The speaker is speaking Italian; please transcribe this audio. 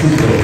tutto.